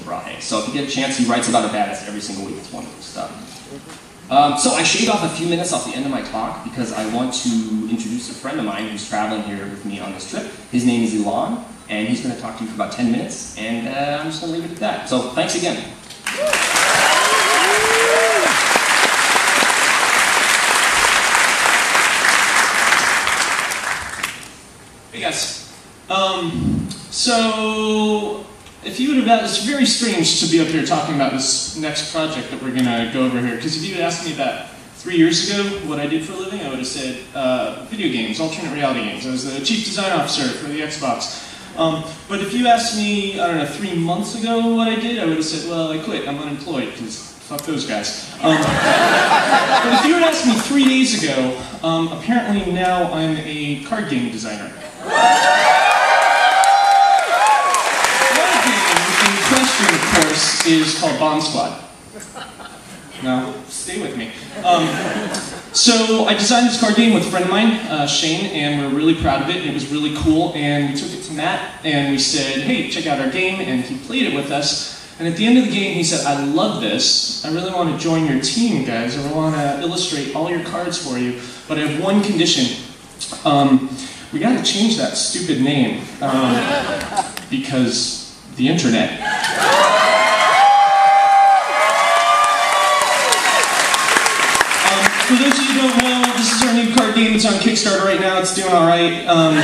Brahe. So if you get a chance, he writes about a badass every single week. It's wonderful stuff. Um, so I shaved off a few minutes off the end of my talk because I want to introduce a friend of mine who's traveling here with me on this trip. His name is Elan, and he's going to talk to you for about 10 minutes, and uh, I'm just going to leave it at that. So thanks again. Hey guys. Um, so, if you would have asked, it's very strange to be up here talking about this next project that we're going to go over here, because if you had asked me about three years ago what I did for a living, I would have said uh, video games, alternate reality games. I was the chief design officer for the Xbox. Um, but if you asked me, I don't know, three months ago what I did, I would have said, well, I quit, I'm unemployed, because fuck those guys. Um, but if you had asked me three days ago, um, apparently now I'm a card game designer. Is called Bomb Squad. Now, stay with me. Um, so I designed this card game with a friend of mine, uh, Shane, and we're really proud of it, and it was really cool, and we took it to Matt, and we said, hey, check out our game, and he played it with us, and at the end of the game, he said, I love this, I really want to join your team, guys, I want to illustrate all your cards for you, but I have one condition. Um, we got to change that stupid name um, because the internet. Um, for those of you who don't know, this is our new card game. It's on Kickstarter right now. It's doing all right. Um,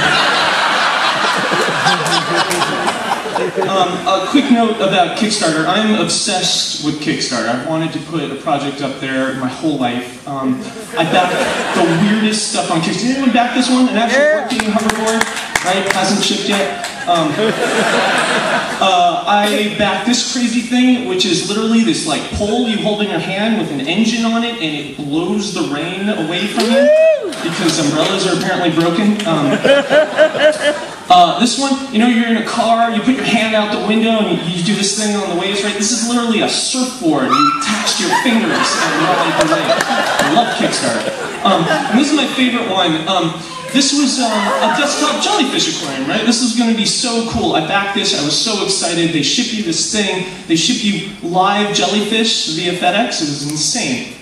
um, a quick note about Kickstarter. I'm obsessed with Kickstarter. I've wanted to put a project up there my whole life. Um, I back the weirdest stuff on Kickstarter. Did anyone back this one? An actual working hoverboard, right? Hasn't shipped yet. Um, uh, I backed this crazy thing, which is literally this like pole you hold in your hand with an engine on it, and it blows the rain away from you because umbrellas are apparently broken. Um, uh, this one, you know, you're in a car, you put your hand out the window, and you, you, do this thing on the waves, right? This is literally a surfboard. You attach your fingers and the wave. I love Kickstarter. Um, and this is my favorite one. Um, this was um, a desktop jellyfish aquarium, right? This is going to be so cool. I backed this. I was so excited. They ship you this thing. They ship you live jellyfish via FedEx. It was insane.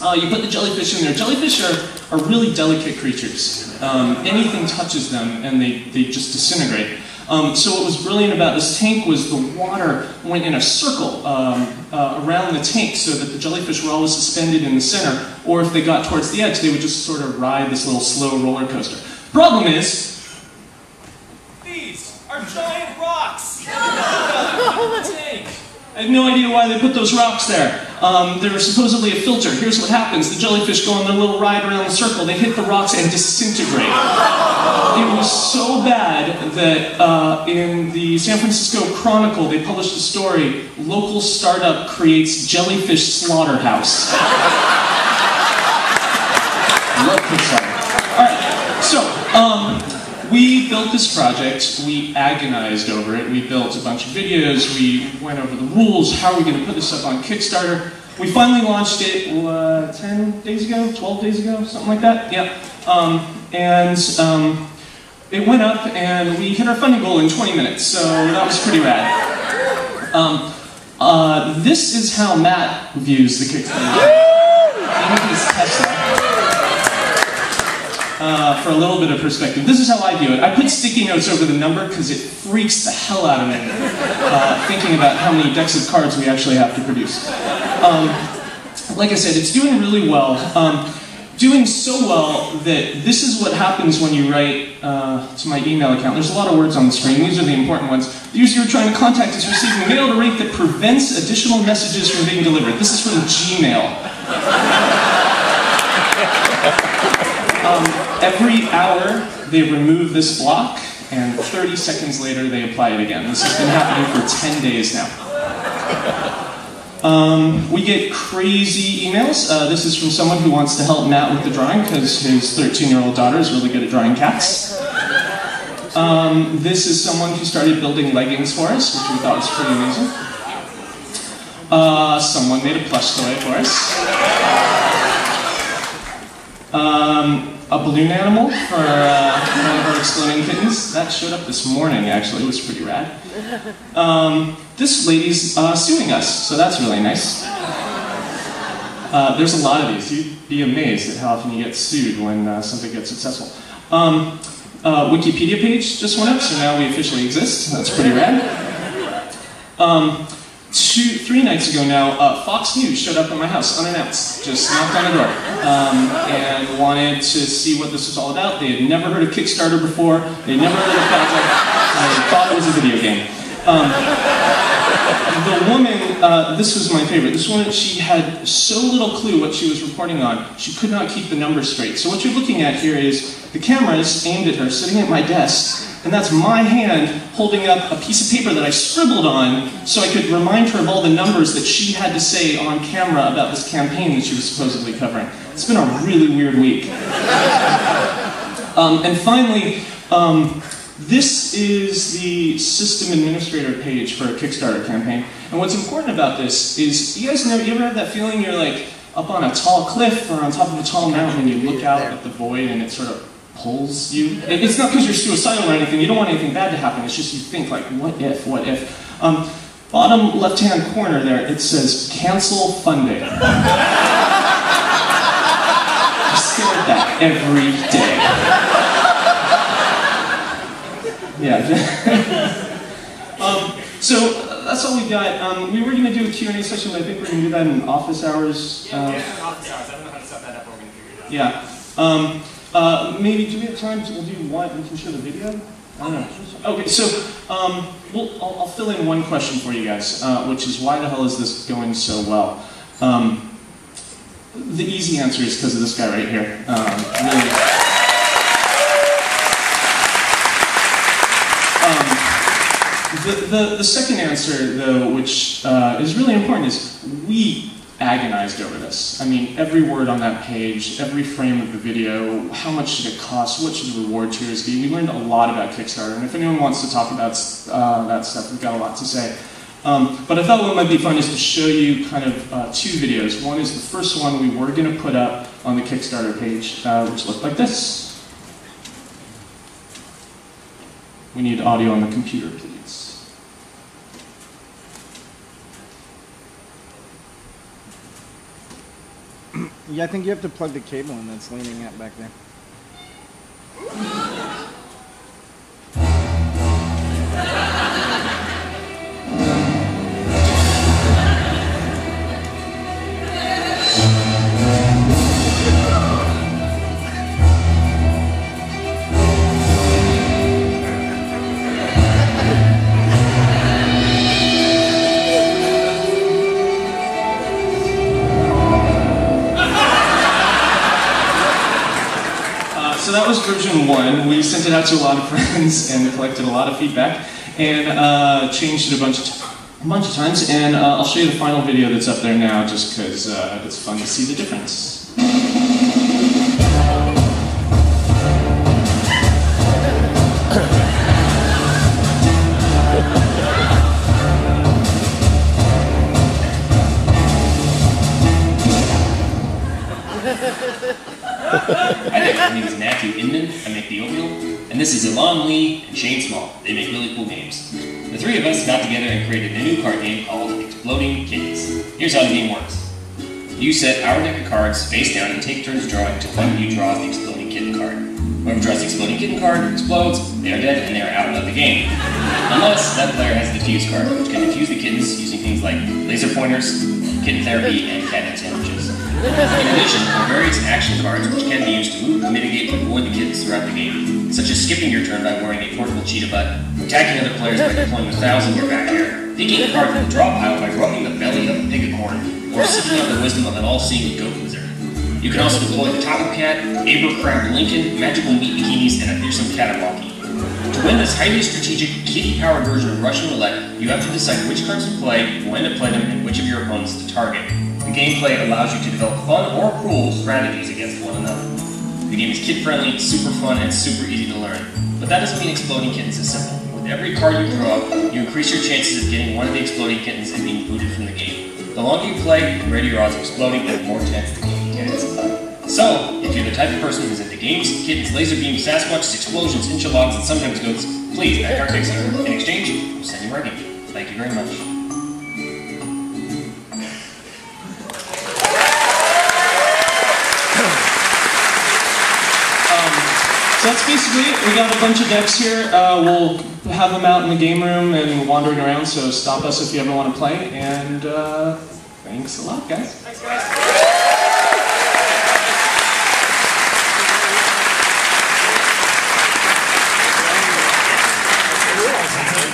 Uh, you put the jellyfish in there. Jellyfish are, are really delicate creatures. Um, anything touches them and they, they just disintegrate. Um, so what was brilliant about this tank was the water went in a circle um, uh, around the tank so that the jellyfish were always suspended in the center, or if they got towards the edge, they would just sort of ride this little slow roller coaster. Problem is, these are giant rocks! tank. I have no idea why they put those rocks there. Um, they're supposedly a filter. Here's what happens. The jellyfish go on their little ride around the circle. They hit the rocks and disintegrate. It was so bad that uh, in the San Francisco Chronicle, they published a story, local startup creates jellyfish slaughterhouse. Love. All right, so, um, we built this project, we agonized over it, we built a bunch of videos, we went over the rules, how are we going to put this up on Kickstarter. We finally launched it, uh, 10 days ago, 12 days ago, something like that, yeah. Um, and um, it went up and we hit our funding goal in 20 minutes, so that was pretty rad. Um, uh, this is how Matt views the Kickstarter. For a little bit of perspective. This is how I view it. I put sticky notes over the number because it freaks the hell out of me uh, thinking about how many decks of cards we actually have to produce. Um, like I said, it's doing really well. Um, doing so well that this is what happens when you write uh, to my email account. There's a lot of words on the screen. These are the important ones. The user you're trying to contact is receiving a mail to rate that prevents additional messages from being delivered. This is from Gmail. Um, every hour, they remove this block, and 30 seconds later, they apply it again. This has been happening for 10 days now. Um, we get crazy emails. Uh, this is from someone who wants to help Matt with the drawing because his 13-year-old daughter is really good at drawing cats. Um, this is someone who started building leggings for us, which we thought was pretty amazing. Uh, someone made a plush toy for us. Um, a balloon animal for uh, one of our exploding kittens. That showed up this morning, actually. It was pretty rad. Um, this lady's uh, suing us, so that's really nice. Uh, there's a lot of these. You'd be amazed at how often you get sued when uh, something gets successful. Um, uh, Wikipedia page just went up, so now we officially exist. That's pretty rad. Um, two, three nights ago now, uh, Fox News showed up at my house unannounced, just knocked on the door, um, and wanted to see what this was all about. They had never heard of Kickstarter before. They never heard of the project. I thought it was a video game. Um, the woman, uh, this was my favorite. This woman, she had so little clue what she was reporting on. She could not keep the numbers straight. So what you're looking at here is the camera is aimed at her, sitting at my desk, and that's my hand holding up a piece of paper that I scribbled on so I could remind her of all the numbers that she had to say on camera about this campaign that she was supposedly covering. It's been a really weird week. um, and finally, um, this is the system administrator page for a Kickstarter campaign. And what's important about this is, you guys know, you ever have that feeling you're like up on a tall cliff or on top of a tall mountain and you look out at the void and it sort of pulls you? It's not because you're suicidal or anything, you don't want anything bad to happen, it's just you think like, what if, what if? Um, bottom left-hand corner there, it says cancel funding. I stare at that every day. Yeah. um, so that's all we got. Um, we were going to do a Q&A session, but I think we're going to do that in office hours. Yeah, uh, yeah, office hours. I don't know how to set that up, but we're going to figure it out. Yeah. Um, uh, maybe, do we have time to, we'll do what? We can show the video? I don't know. Okay, so um, we'll, I'll, I'll, fill in one question for you guys, uh, which is why the hell is this going so well? Um, the easy answer is because of this guy right here. Um, really. The, the, the, second answer, though, which uh, is really important, is we agonized over this. I mean, every word on that page, every frame of the video, how much should it cost, what should the reward tiers be? We learned a lot about Kickstarter, and if anyone wants to talk about uh, that stuff, we've got a lot to say. Um, but I thought what might be fun is to show you kind of uh, two videos. One is the first one we were going to put up on the Kickstarter page, uh, which looked like this. We need audio on the computer, please. Yeah, I think you have to plug the cable in that's leaning out back there. That was version one. We sent it out to a lot of friends and collected a lot of feedback and uh, changed it a bunch of, a bunch of times. And uh, I'll show you the final video that's up there now just because uh, it's fun to see the difference. Name is Matthew Inman. I make the oatmeal. And this is Elan Lee and Shane Small. They make really cool games. The three of us got together and created a new card game called Exploding Kittens. Here's how the game works. You set our deck of cards face down and take turns drawing to one of you draws the Exploding Kitten card. Whoever draws the Exploding Kitten card explodes, they are dead, and they are out of the game. Unless that player has the Defuse card, which can defuse the kittens using things like laser pointers, kitten therapy, catnip sandwiches. In addition, there are various action cards which can be used to move, mitigate, and avoid the kittens throughout the game, such as skipping your turn by wearing a portable cheetah butt, attacking other players by deploying a thousand your back hair, picking a card from the draw pile by rubbing the belly of a pig of corn, or seeking out the wisdom of an all-seeing goat wizard. You can also deploy the Taco Cat, Abercrombie Lincoln, magical meat bikinis, and a fearsome catabwalkie. To win this highly strategic, kitty-powered version of Russian roulette, you have to decide which cards to play, when to play them, and which of your opponents to target. The gameplay allows you to develop fun or cruel strategies against one another. The game is kid-friendly, super fun, and super easy to learn. But that doesn't mean exploding kittens is simple. With every card you draw, you increase your chances of getting one of the exploding kittens and being booted from the game. The longer you play, the greater your odds of exploding, and the more tense the game gets. So, if you're the type of person who's into games, kittens, laser beams, Sasquatches, explosions, enchiladas, and sometimes goats, please back our Kickstarter. In exchange, we'll send you our gift. Thank you very much. Basically it. We got a bunch of decks here. Uh, we'll have them out in the game room and wandering around, so stop us if you ever want to play. And uh, thanks a lot, guys. Thanks,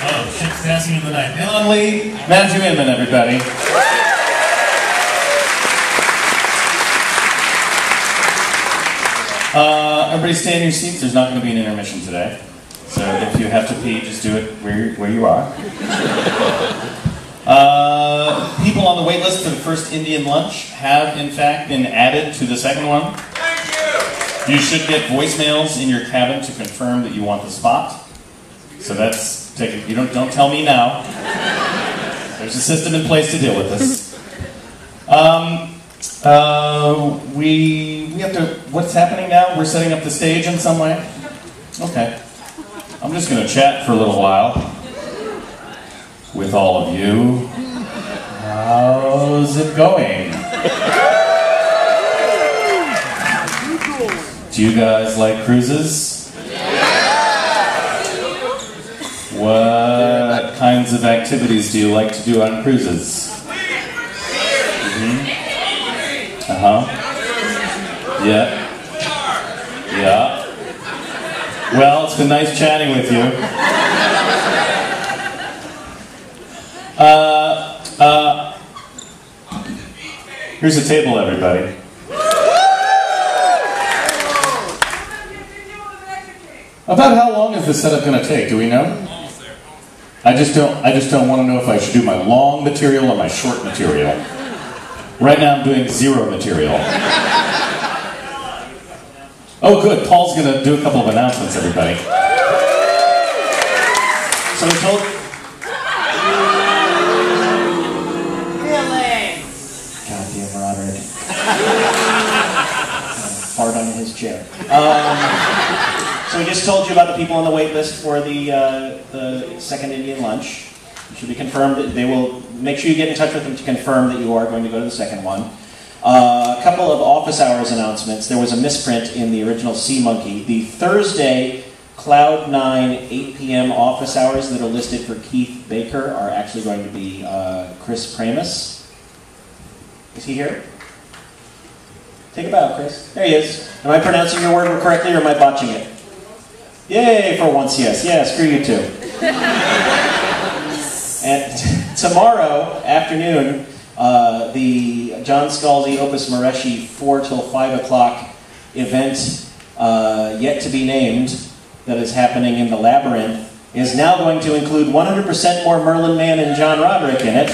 Oh, shit's dancing in the night. Elan Lee, Matthew Inman, everybody. Uh, everybody stay in your seats. There's not going to be an intermission today. So if you have to pee, just do it where, where you are. Uh, people on the wait list for the first Indian lunch have, in fact, been added to the second one. Thank you You should get voicemails in your cabin to confirm that you want the spot. So that's take it. You don't don't tell me now. There's a system in place to deal with this. Um, uh, we we have to. What's happening now? We're setting up the stage in some way. Okay. I'm just going to chat for a little while with all of you. How's it going? Do you guys like cruises? What kinds of activities do you like to do on cruises? Uh huh. Yeah. Yeah. Well, it's been nice chatting with you. Uh, uh, here's a table, everybody. About how long is the setup going to take? Do we know? I just don't. I just don't want to know if I should do my long material or my short material. Right now, I'm doing zero material. Oh, good. Paul's going to do a couple of announcements, everybody. So we told. Fart on his chair. Um, so we just told you about the people on the wait list for the, uh, the second Indian lunch. Should be confirmed. They will make sure you get in touch with them to confirm that you are going to go to the second one. Uh, a couple of office hours announcements. There was a misprint in the original Sea Monkey. The Thursday Cloud 9 8 p.m. office hours that are listed for Keith Baker are actually going to be uh, Chris Pramas. Is he here? Take a bow, Chris. There he is. Am I pronouncing your word correctly or am I botching it? Yay, for once, yes. Yeah, screw you too. and tomorrow afternoon, uh, the John Scalzi Opus Moreschi 4 till 5 o'clock event, uh, yet to be named, that is happening in the Labyrinth, is now going to include 100% more Merlin Mann and John Roderick in it.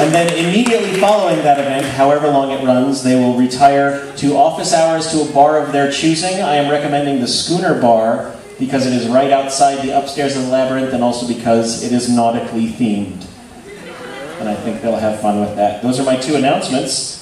And then immediately following that event, however long it runs, they will retire to office hours to a bar of their choosing. I am recommending the Schooner Bar because it is right outside the upstairs of the labyrinth and also because it is nautically themed. And I think they'll have fun with that. Those are my two announcements.